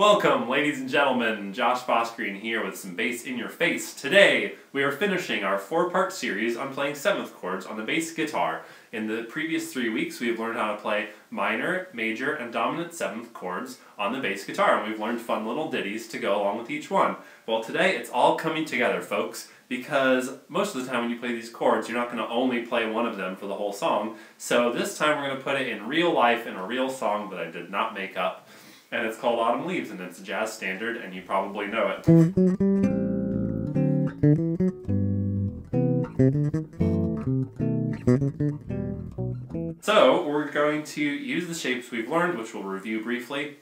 Welcome, ladies and gentlemen. Josh Fossgreen here with some bass in your face. Today, we are finishing our four-part series on playing seventh chords on the bass guitar. In the previous three weeks, we have learned how to play minor, major, and dominant seventh chords on the bass guitar, and we've learned fun little ditties to go along with each one. Well, today, it's all coming together, folks, because most of the time when you play these chords, you're not going to only play one of them for the whole song. So this time, we're going to put it in real life in a real song that I did not make up and it's called Autumn Leaves, and it's a jazz standard, and you probably know it. So, we're going to use the shapes we've learned, which we'll review briefly,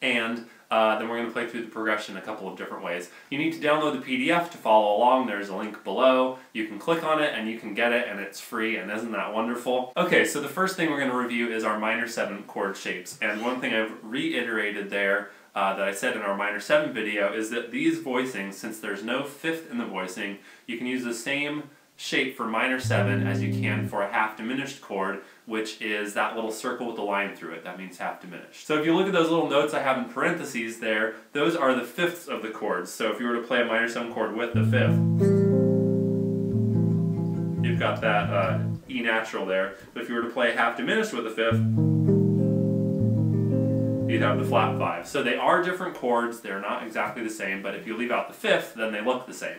and uh, then we're going to play through the progression a couple of different ways. You need to download the PDF to follow along. There's a link below. You can click on it and you can get it and it's free and isn't that wonderful? Okay, so the first thing we're going to review is our minor 7 chord shapes. And one thing I've reiterated there uh, that I said in our minor 7 video is that these voicings, since there's no fifth in the voicing, you can use the same shape for minor 7 as you can for a half diminished chord, which is that little circle with the line through it. That means half diminished. So if you look at those little notes I have in parentheses there, those are the fifths of the chords. So if you were to play a minor 7 chord with the fifth, you've got that uh, E natural there. But if you were to play half diminished with the fifth, you'd have the flat five. So they are different chords, they're not exactly the same, but if you leave out the fifth, then they look the same.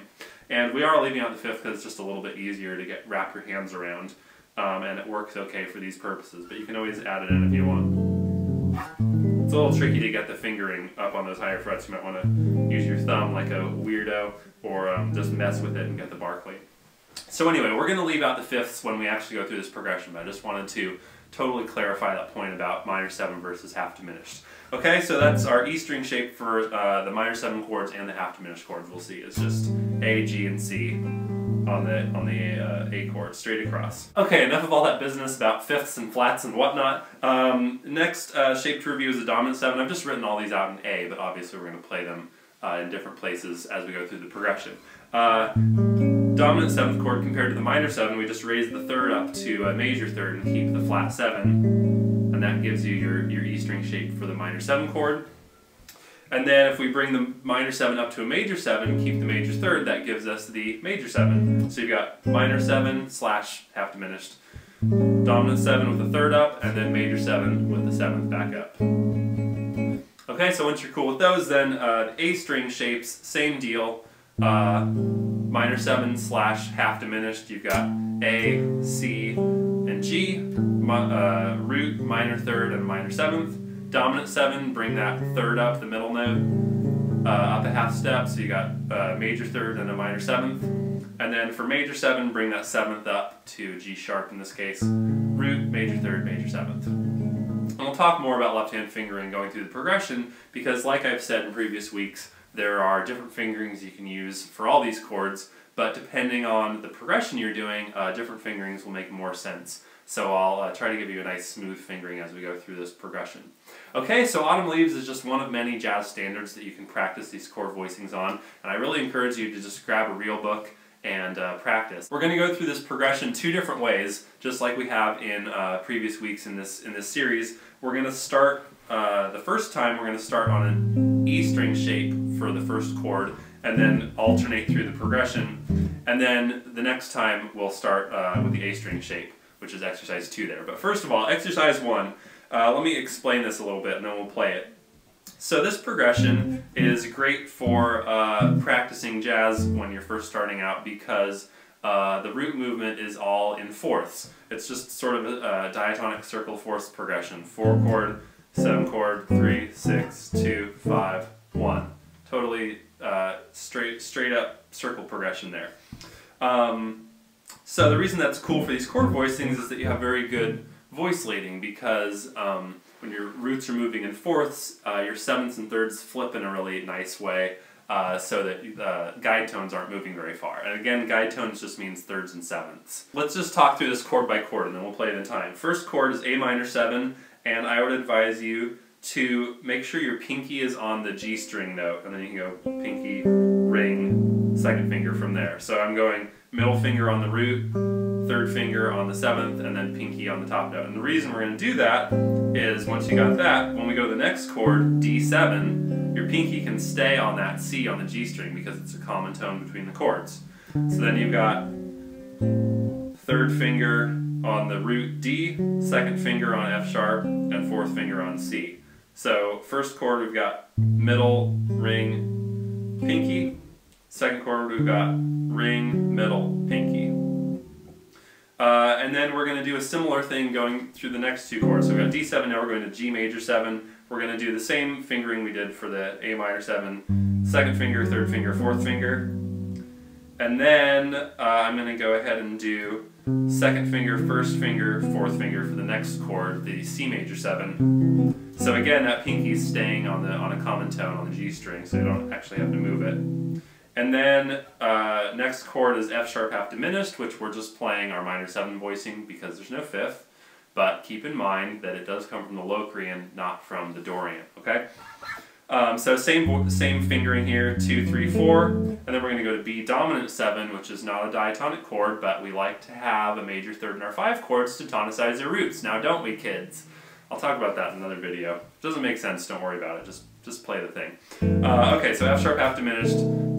And we are leaving out the fifth because it's just a little bit easier to get wrap your hands around, um, and it works okay for these purposes. But you can always add it in if you want. It's a little tricky to get the fingering up on those higher frets. You might want to use your thumb like a weirdo, or um, just mess with it and get the bar clean. So anyway, we're going to leave out the fifths when we actually go through this progression, but I just wanted to totally clarify that point about minor 7 versus half diminished. Okay, so that's our E string shape for uh, the minor 7 chords and the half diminished chords we'll see. It's just A, G, and C on the on the uh, A chord, straight across. Okay, enough of all that business about fifths and flats and whatnot. Um, next uh, shape to review is a dominant 7. I've just written all these out in A, but obviously we're going to play them uh, in different places as we go through the progression. Uh, dominant seventh chord compared to the minor seven, we just raise the third up to a major third and keep the flat seven, and that gives you your, your E string shape for the minor seven chord. And then if we bring the minor seven up to a major seven, keep the major third, that gives us the major seven. So you've got minor seven slash half diminished, dominant seven with the third up, and then major seven with the seventh back up. Okay, so once you're cool with those, then uh, A string shapes, same deal uh, minor 7 slash half diminished, you've got A, C, and G, uh, root, minor third, and minor seventh. Dominant 7, bring that third up, the middle note, uh, up a half step, so you got a uh, major third and a minor seventh. And then for major 7, bring that seventh up to G sharp in this case. Root, major third, major seventh. And we'll talk more about left hand fingering going through the progression because like I've said in previous weeks, there are different fingerings you can use for all these chords, but depending on the progression you're doing, uh, different fingerings will make more sense. So I'll uh, try to give you a nice smooth fingering as we go through this progression. Okay, so Autumn Leaves is just one of many jazz standards that you can practice these chord voicings on, and I really encourage you to just grab a real book and uh, practice. We're going to go through this progression two different ways, just like we have in uh, previous weeks in this, in this series. We're going to start, uh, the first time we're going to start on an E string shape for the first chord, and then alternate through the progression. And then the next time we'll start uh, with the A string shape, which is exercise two there. But first of all, exercise one, uh, let me explain this a little bit and then we'll play it. So this progression is great for uh, practicing jazz when you're first starting out because uh, the root movement is all in fourths. It's just sort of a, a diatonic circle fourths progression. Four chord, seven chord, three, six, two, five, one. Totally uh, straight, straight up circle progression there. Um, so the reason that's cool for these chord voicings is that you have very good voice leading because um, when your roots are moving in fourths, uh, your sevenths and thirds flip in a really nice way uh, so that uh, guide tones aren't moving very far. And again, guide tones just means thirds and sevenths. Let's just talk through this chord by chord and then we'll play it in time. First chord is A minor 7 and I would advise you to make sure your pinky is on the G string note and then you can go pinky, ring, second finger from there. So I'm going middle finger on the root, third finger on the seventh, and then pinky on the top note. And the reason we're going to do that is once you got that, when we go to the next chord, D7, your pinky can stay on that C on the G string because it's a common tone between the chords. So then you've got third finger on the root D, second finger on F sharp, and fourth finger on C. So first chord we've got middle, ring, pinky. Second chord we've got ring, middle, pinky. Uh, and then we're going to do a similar thing going through the next two chords. So we've got D7, now we're going to G major 7. We're going to do the same fingering we did for the A minor 7. Second finger, third finger, fourth finger. And then uh, I'm going to go ahead and do second finger, first finger, fourth finger for the next chord, the C major 7. So again, that pinky's staying on the on a common tone on the G string, so you don't actually have to move it. And then uh, next chord is F sharp half diminished, which we're just playing our minor 7 voicing because there's no fifth. But keep in mind that it does come from the Locrian, not from the Dorian, okay? Um, so same same fingering here, two, three, four, and then we're going to go to B dominant seven, which is not a diatonic chord, but we like to have a major third in our five chords to tonicize their roots. Now, don't we, kids? I'll talk about that in another video. It doesn't make sense. Don't worry about it. Just just play the thing. Uh, okay, so F sharp half diminished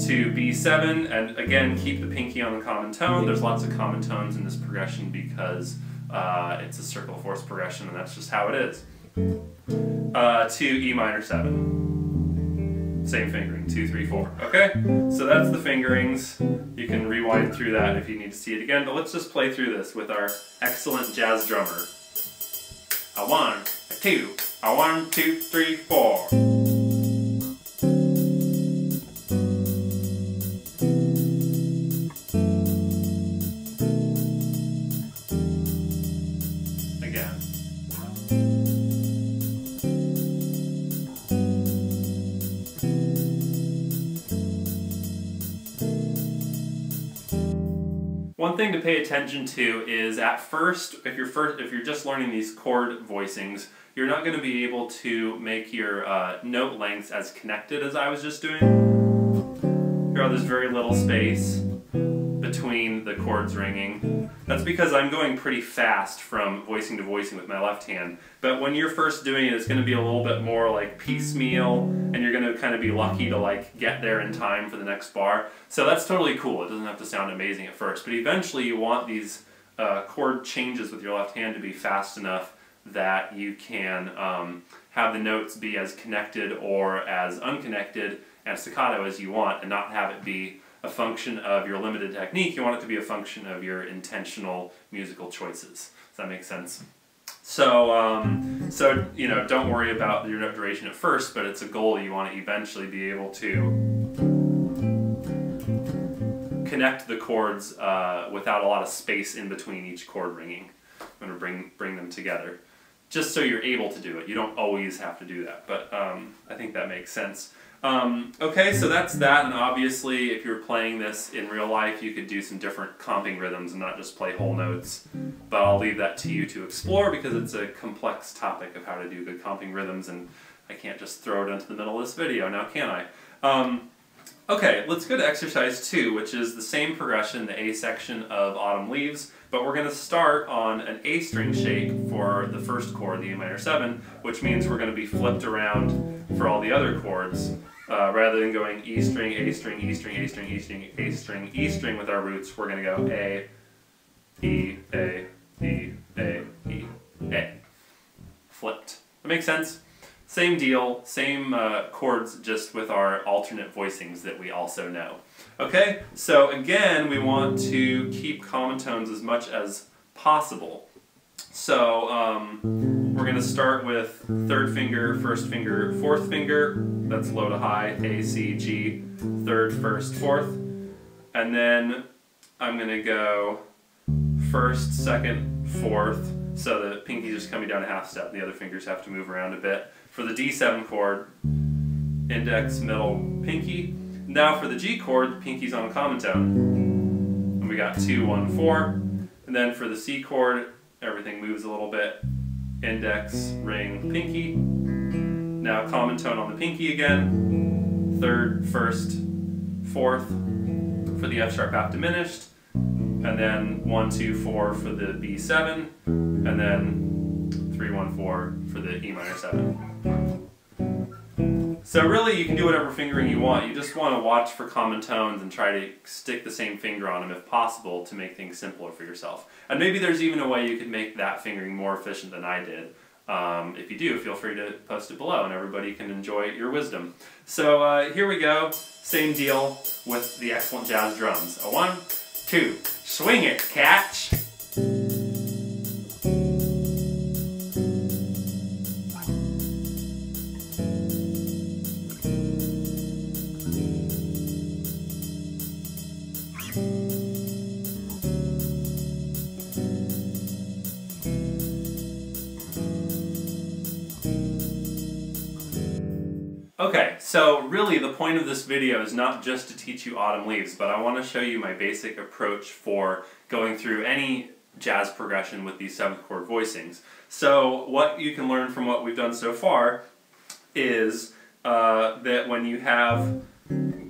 to B7, and again, keep the pinky on the common tone. There's lots of common tones in this progression because uh, it's a circle fourths progression, and that's just how it is. Uh, to E minor 7 same fingering, two, three, four. Okay, so that's the fingerings. You can rewind through that if you need to see it again, but let's just play through this with our excellent jazz drummer. A one, a two, a one, two, three, four. Thing to pay attention to is at first, if you're first, if you're just learning these chord voicings, you're not going to be able to make your uh, note lengths as connected as I was just doing. Here, there's very little space between the chords ringing. That's because I'm going pretty fast from voicing to voicing with my left hand. But when you're first doing it, it's going to be a little bit more like piecemeal, and you're going to kind of be lucky to like get there in time for the next bar. So that's totally cool. It doesn't have to sound amazing at first, but eventually you want these uh, chord changes with your left hand to be fast enough that you can um, have the notes be as connected or as unconnected and staccato as you want and not have it be a function of your limited technique, you want it to be a function of your intentional musical choices. Does that make sense? So, um, so you know, don't worry about your note duration at first, but it's a goal you want to eventually be able to connect the chords uh, without a lot of space in between each chord ringing. I'm going to bring bring them together, just so you're able to do it. You don't always have to do that, but um, I think that makes sense. Um, okay, so that's that, and obviously if you were playing this in real life, you could do some different comping rhythms and not just play whole notes, but I'll leave that to you to explore because it's a complex topic of how to do good comping rhythms, and I can't just throw it into the middle of this video, now can I? Um, okay, let's go to exercise two, which is the same progression, the A section of Autumn Leaves, but we're going to start on an A string shape for the first chord, the A minor 7, which means we're going to be flipped around for all the other chords. Uh, rather than going E string, A string, E string, A string, E string, A string, E string with our roots, we're going to go A, E, A, E, A, E, A. Flipped. That makes sense? Same deal, same uh, chords, just with our alternate voicings that we also know. Okay, so again, we want to keep common tones as much as possible. So um, going to start with third finger, first finger, fourth finger. That's low to high, A, C, G, third, first, fourth. And then I'm going to go first, second, fourth. So the pinky just coming down a half step. The other fingers have to move around a bit. For the D7 chord, index, middle, pinky. Now for the G chord, the pinky's on a common tone. And we got two, one, four. And then for the C chord, everything moves a little bit. Index, ring, pinky. Now common tone on the pinky again. Third, first, fourth for the F sharp half diminished. And then one, two, four for the B7. And then three, one, four for the E minor 7. So really you can do whatever fingering you want. You just want to watch for common tones and try to stick the same finger on them if possible to make things simpler for yourself. And maybe there's even a way you could make that fingering more efficient than I did. Um, if you do, feel free to post it below and everybody can enjoy your wisdom. So uh, here we go. Same deal with the excellent jazz drums. A one, two, swing it, catch. Okay, so really the point of this video is not just to teach you autumn leaves, but I want to show you my basic approach for going through any jazz progression with these seventh chord voicings. So what you can learn from what we've done so far is uh, that when you have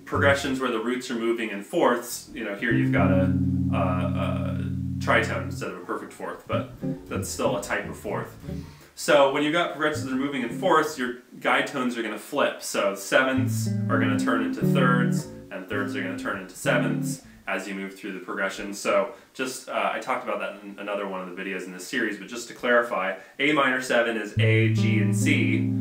progressions where the roots are moving in fourths, you know, here you've got a, a, a tritone instead of a perfect fourth, but that's still a type of fourth. So when you've got progressions that are moving in fourths, your guide tones are going to flip. So sevenths are going to turn into thirds, and thirds are going to turn into sevenths as you move through the progression. So just, uh, I talked about that in another one of the videos in this series, but just to clarify, A minor 7 is A, G, and C.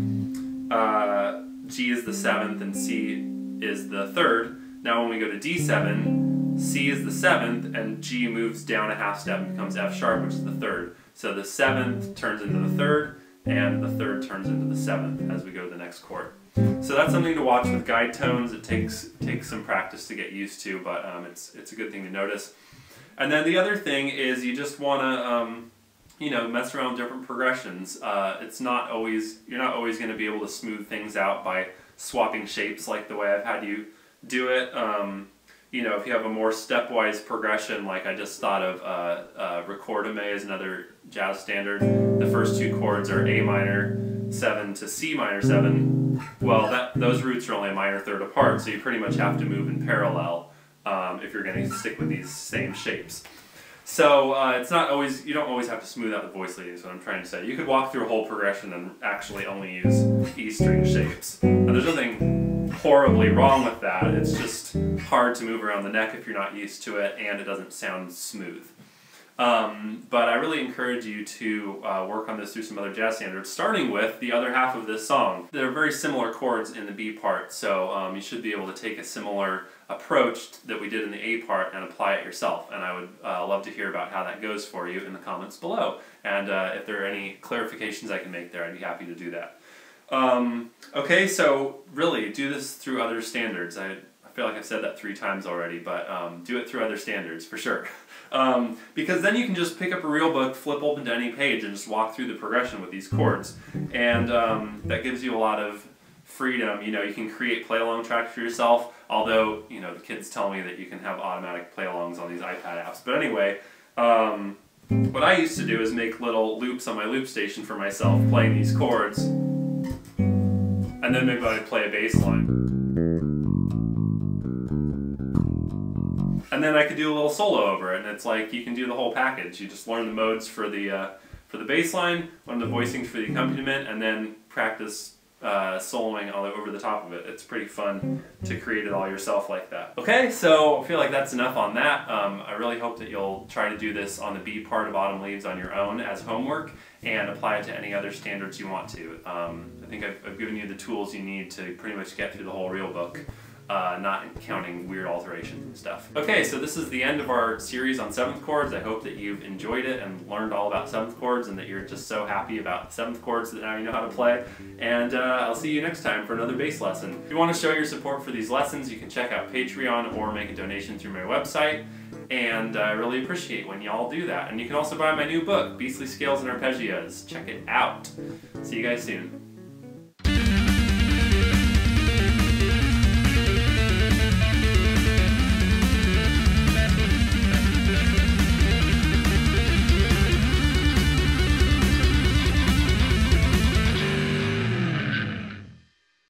Uh, G is the seventh and C is the third. Now when we go to D7, C is the seventh and G moves down a half step and becomes F sharp, which is the third. So the seventh turns into the third, and the third turns into the seventh as we go to the next chord. So that's something to watch with guide tones. It takes takes some practice to get used to, but um, it's it's a good thing to notice. And then the other thing is you just want to um, you know mess around with different progressions. Uh, it's not always you're not always going to be able to smooth things out by swapping shapes like the way I've had you do it. Um, you know, if you have a more stepwise progression, like I just thought of uh, uh, Recordame is another jazz standard. The first two chords are A minor 7 to C minor 7. Well, that those roots are only a minor third apart, so you pretty much have to move in parallel um, if you're going to stick with these same shapes. So uh, it's not always, you don't always have to smooth out the voice leading is what I'm trying to say. You could walk through a whole progression and actually only use E string shapes. There's nothing horribly wrong with that, it's just hard to move around the neck if you're not used to it and it doesn't sound smooth. Um, but I really encourage you to uh, work on this through some other jazz standards, starting with the other half of this song. There are very similar chords in the B part, so um, you should be able to take a similar approach that we did in the A part and apply it yourself. And I would uh, love to hear about how that goes for you in the comments below. And uh, if there are any clarifications I can make there, I'd be happy to do that. Um, okay, so really, do this through other standards. I, I feel like I've said that three times already, but um, do it through other standards for sure. Um, because then you can just pick up a real book, flip open to any page, and just walk through the progression with these chords. And um, that gives you a lot of freedom. You know, you can create play-along tracks for yourself, although, you know, the kids tell me that you can have automatic play-alongs on these iPad apps. But anyway, um, what I used to do is make little loops on my loop station for myself, playing these chords, and then maybe I'd play a bass line. and then I could do a little solo over it, and it's like you can do the whole package. You just learn the modes for the uh, for the bass line, learn the voicings for the accompaniment, and then practice uh, soloing all over the top of it. It's pretty fun to create it all yourself like that. Okay, so I feel like that's enough on that. Um, I really hope that you'll try to do this on the B part of Autumn Leaves on your own as homework and apply it to any other standards you want to. Um, I think I've, I've given you the tools you need to pretty much get through the whole real book uh, not counting weird alterations and stuff. Okay, so this is the end of our series on seventh chords. I hope that you've enjoyed it and learned all about seventh chords and that you're just so happy about seventh chords that now you know how to play. And uh, I'll see you next time for another bass lesson. If you want to show your support for these lessons, you can check out Patreon or make a donation through my website. And I really appreciate when y'all do that. And you can also buy my new book, Beastly Scales and Arpeggios. Check it out. See you guys soon.